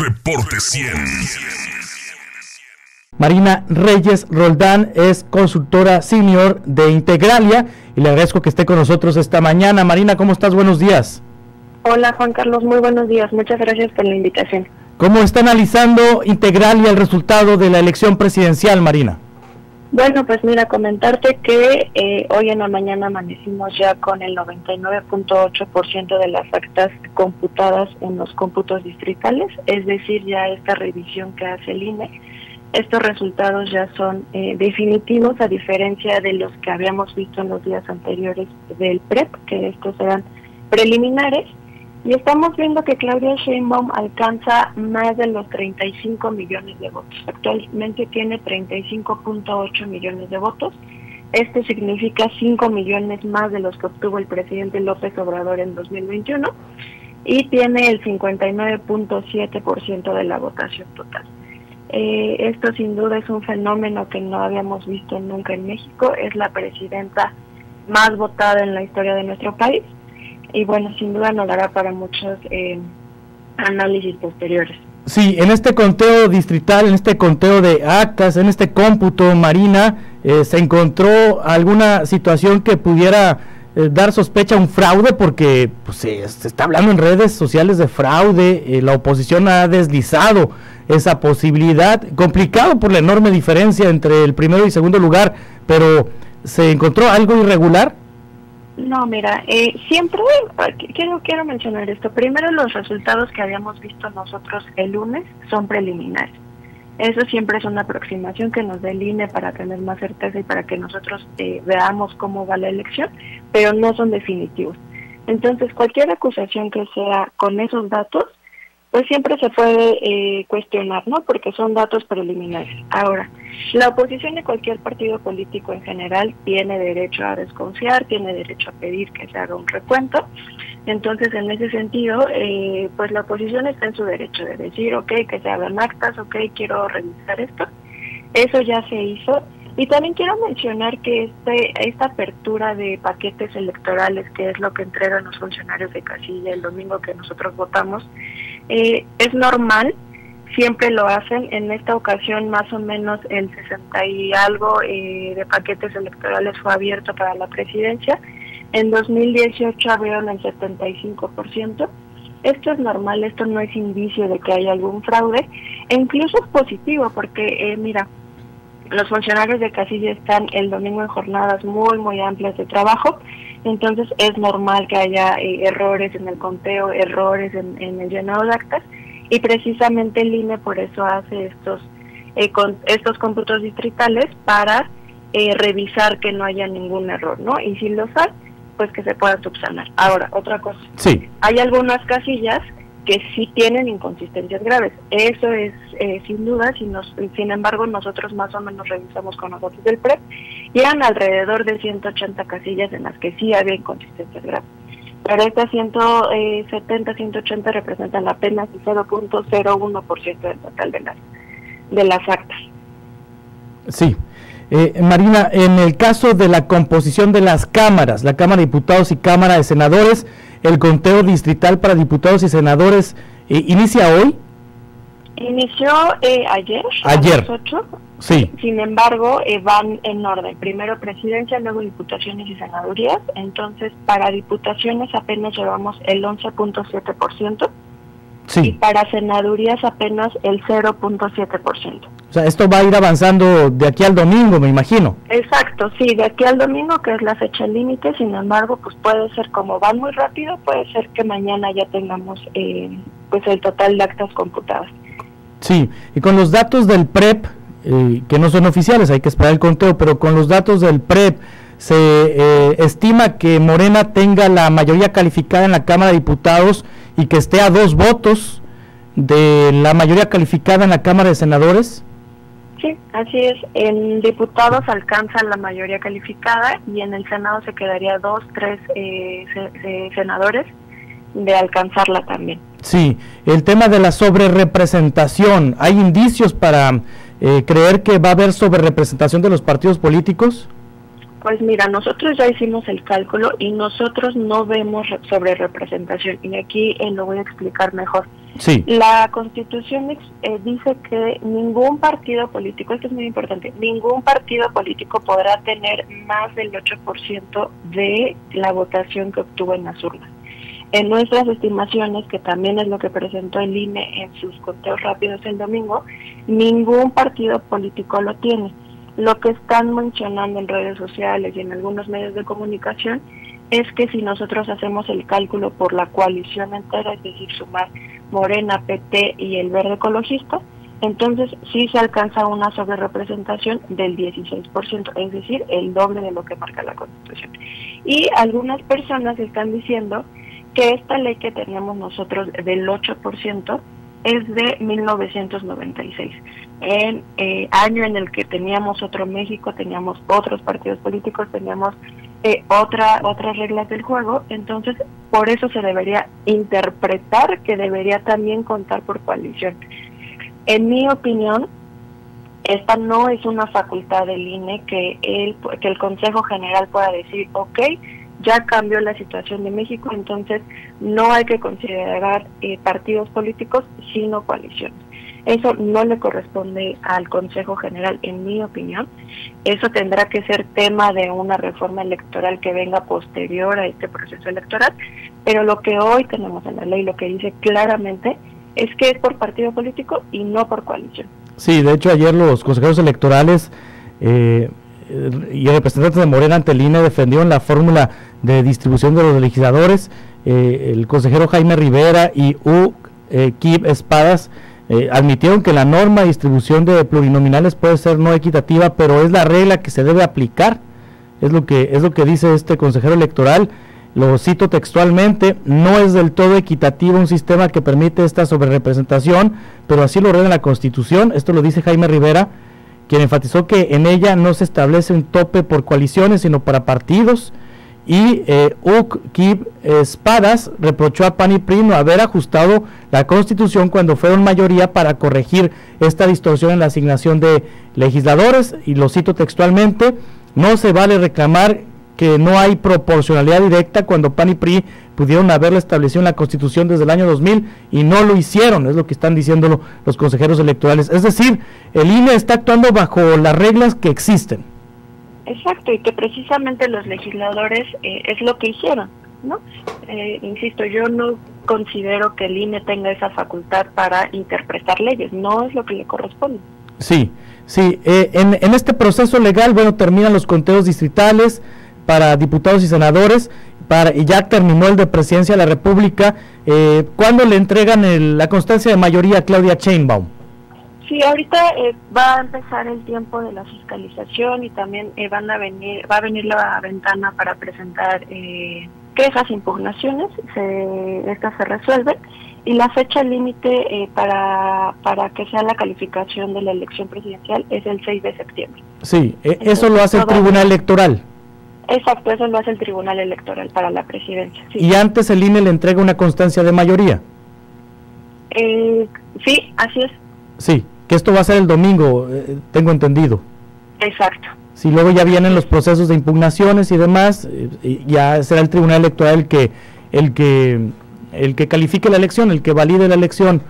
Reporte 100. Marina Reyes Roldán es consultora senior de Integralia y le agradezco que esté con nosotros esta mañana. Marina, ¿cómo estás? Buenos días. Hola Juan Carlos, muy buenos días. Muchas gracias por la invitación. ¿Cómo está analizando Integralia el resultado de la elección presidencial, Marina? Bueno, pues mira, comentarte que eh, hoy en la mañana amanecimos ya con el 99.8% de las actas computadas en los cómputos distritales, es decir, ya esta revisión que hace el INE estos resultados ya son eh, definitivos a diferencia de los que habíamos visto en los días anteriores del PREP, que estos eran preliminares. Y estamos viendo que Claudia Sheinbaum alcanza más de los 35 millones de votos. Actualmente tiene 35.8 millones de votos. Esto significa 5 millones más de los que obtuvo el presidente López Obrador en 2021 y tiene el 59.7% de la votación total. Eh, esto sin duda es un fenómeno que no habíamos visto nunca en México. Es la presidenta más votada en la historia de nuestro país y bueno, sin duda nos dará para muchos eh, análisis posteriores. Sí, en este conteo distrital, en este conteo de actas, en este cómputo, Marina, eh, ¿se encontró alguna situación que pudiera dar sospecha a un fraude? Porque pues, se está hablando en redes sociales de fraude, la oposición ha deslizado esa posibilidad. Complicado por la enorme diferencia entre el primero y segundo lugar, pero ¿se encontró algo irregular? No, mira, eh, siempre quiero quiero mencionar esto. Primero, los resultados que habíamos visto nosotros el lunes son preliminares. Eso siempre es una aproximación que nos da el INE para tener más certeza y para que nosotros eh, veamos cómo va la elección, pero no son definitivos. Entonces, cualquier acusación que sea con esos datos pues siempre se puede eh, cuestionar, ¿no? Porque son datos preliminares. Ahora, la oposición de cualquier partido político en general tiene derecho a desconfiar, tiene derecho a pedir que se haga un recuento. Entonces, en ese sentido, eh, pues la oposición está en su derecho de decir, ok, que se hagan actas, ok, quiero revisar esto. Eso ya se hizo. Y también quiero mencionar que este, esta apertura de paquetes electorales, que es lo que entregan los funcionarios de casilla el domingo que nosotros votamos, eh, es normal, siempre lo hacen. En esta ocasión más o menos el 60 y algo eh, de paquetes electorales fue abierto para la presidencia. En 2018 abrieron el 75%. Esto es normal, esto no es indicio de que haya algún fraude. E incluso es positivo porque, eh, mira, los funcionarios de casilla están el domingo en jornadas muy, muy amplias de trabajo entonces es normal que haya eh, errores en el conteo, errores en, el llenado de actas y precisamente el INE por eso hace estos, eh, con, estos cómputos distritales para eh, revisar que no haya ningún error, ¿no? Y si los hay, pues que se pueda subsanar. Ahora, otra cosa. Sí. Hay algunas casillas que sí tienen inconsistencias graves. Eso es eh, sin duda, sin, sin embargo nosotros más o menos revisamos con los datos del PREP y eran alrededor de 180 casillas en las que sí había inconsistencias graves. Pero estas 170, 180 representan apenas el 0.01% del total de las, de las actas. Sí. Eh, Marina, en el caso de la composición de las cámaras, la Cámara de Diputados y Cámara de Senadores, el conteo distrital para diputados y senadores eh, inicia hoy. Inició eh, ayer, ayer. A las 8. Sí. Sin embargo, eh, van en orden. Primero presidencia, luego diputaciones y senadurías. Entonces, para diputaciones apenas llevamos el 11.7%. Sí. Y para senadurías apenas el 0.7%. O sea, esto va a ir avanzando de aquí al domingo, me imagino. Exacto, sí, de aquí al domingo, que es la fecha límite, sin embargo, pues puede ser como van muy rápido, puede ser que mañana ya tengamos eh, pues el total de actas computadas. Sí, y con los datos del PREP, eh, que no son oficiales, hay que esperar el conteo, pero con los datos del PREP, se eh, estima que Morena tenga la mayoría calificada en la Cámara de Diputados y que esté a dos votos de la mayoría calificada en la Cámara de Senadores. Sí, así es. En diputados alcanza la mayoría calificada y en el Senado se quedaría dos, tres eh, senadores de alcanzarla también. Sí, el tema de la sobrerepresentación, ¿hay indicios para eh, creer que va a haber sobrerepresentación de los partidos políticos? Pues mira, nosotros ya hicimos el cálculo y nosotros no vemos sobre representación y aquí eh, lo voy a explicar mejor. Sí. La Constitución eh, dice que ningún partido político, esto es muy importante, ningún partido político podrá tener más del 8% de la votación que obtuvo en las urnas. En nuestras estimaciones, que también es lo que presentó el INE en sus conteos rápidos el domingo, ningún partido político lo tiene. Lo que están mencionando en redes sociales y en algunos medios de comunicación es que si nosotros hacemos el cálculo por la coalición entera, es decir, sumar Morena, PT y el Verde Ecologista, entonces sí se alcanza una sobrerepresentación del 16%, es decir, el doble de lo que marca la Constitución. Y algunas personas están diciendo que esta ley que teníamos nosotros del 8% es de 1996, en eh, año en el que teníamos otro México, teníamos otros partidos políticos, teníamos eh, otra, otras reglas del juego, entonces por eso se debería interpretar que debería también contar por coalición. En mi opinión, esta no es una facultad del INE que el, que el Consejo General pueda decir, ok, ya cambió la situación de México, entonces no hay que considerar eh, partidos políticos, sino coaliciones. Eso no le corresponde al Consejo General, en mi opinión. Eso tendrá que ser tema de una reforma electoral que venga posterior a este proceso electoral. Pero lo que hoy tenemos en la ley, lo que dice claramente, es que es por partido político y no por coalición. Sí, de hecho ayer los consejeros electorales eh, y el representante de Morena ante el defendieron la fórmula de distribución de los legisladores. Eh, el consejero Jaime Rivera y U. Eh, Espadas eh, admitieron que la norma de distribución de plurinominales puede ser no equitativa, pero es la regla que se debe aplicar. Es lo que, es lo que dice este consejero electoral. Lo cito textualmente, no es del todo equitativo un sistema que permite esta sobrerepresentación, pero así lo ordena la Constitución. Esto lo dice Jaime Rivera, quien enfatizó que en ella no se establece un tope por coaliciones, sino para partidos. Y eh, Kib Espadas reprochó a PAN y haber ajustado la constitución cuando fueron mayoría para corregir esta distorsión en la asignación de legisladores. Y lo cito textualmente, no se vale reclamar que no hay proporcionalidad directa cuando PAN y PRI pudieron haberlo establecido en la Constitución desde el año 2000 y no lo hicieron, es lo que están diciendo los consejeros electorales. Es decir, el INE está actuando bajo las reglas que existen. Exacto, y que precisamente los legisladores eh, es lo que hicieron, ¿no? Eh, insisto, yo no considero que el INE tenga esa facultad para interpretar leyes, no es lo que le corresponde. Sí, sí, eh, en, en este proceso legal, bueno, terminan los conteos distritales para diputados y senadores, para, y ya terminó el de presidencia de la República. ¿Cuándo le entregan la constancia de mayoría a Claudia Chainbaum? Sí, ahorita eh, va a empezar el tiempo de la fiscalización y también eh, van a venir, va a venir la ventana para presentar eh, quejas, impugnaciones, se, estas se resuelven y la fecha límite para, para que sea la calificación de la elección presidencial es el 6 de septiembre. Sí, e, eso lo hace el Tribunal Electoral. Exacto, eso lo hace el Tribunal Electoral para la presidencia. ¿Y antes el INE le entrega una constancia de mayoría? sí, así es. Sí, que esto va a ser el domingo, eh, tengo entendido. Exacto. Si luego ya vienen los procesos de impugnaciones y demás, eh, ya será el Tribunal Electoral el que, el que, el que califique la elección, el que valide la elección.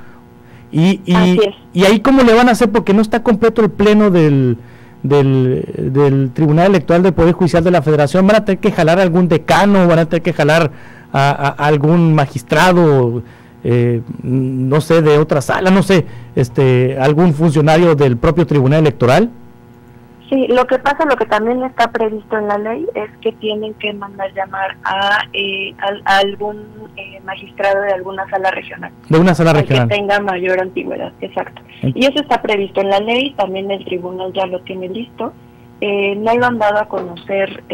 Y, y, y ahí cómo le van a hacer, porque no está completo el pleno del, del, Tribunal Electoral del Poder Judicial de la Federación, van a tener que jalar a algún decano, van a tener que jalar a algún magistrado eh, no sé, de otra sala, no sé, este, algún funcionario del propio Tribunal Electoral? Sí, lo que pasa, lo que también está previsto en la ley es que tienen que mandar llamar a, eh, algún eh, magistrado de alguna sala regional. De una sala regional. Que tenga mayor antigüedad, exacto. Y eso está previsto en la ley, también el tribunal ya lo tiene listo. no lo han dado a conocer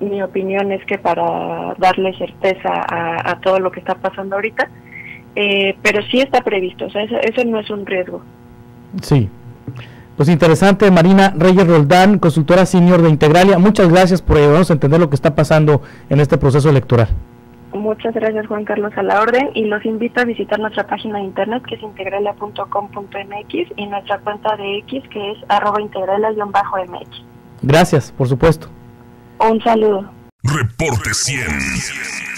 mi opinión es que para darle certeza a, todo lo que está pasando ahorita, eh, pero sí está previsto, o sea, eso, no es un riesgo. Sí. Pues interesante, Marina Reyes Roldán, consultora senior de Integralia. Muchas gracias por ayudarnos a entender lo que está pasando en este proceso electoral. Muchas gracias Juan Carlos a la orden y los invito a visitar nuestra página de internet que es integralia.com.mx y nuestra cuenta de X que es arroba integralia-mx. Gracias, por supuesto. Un saludo. Reporte 100.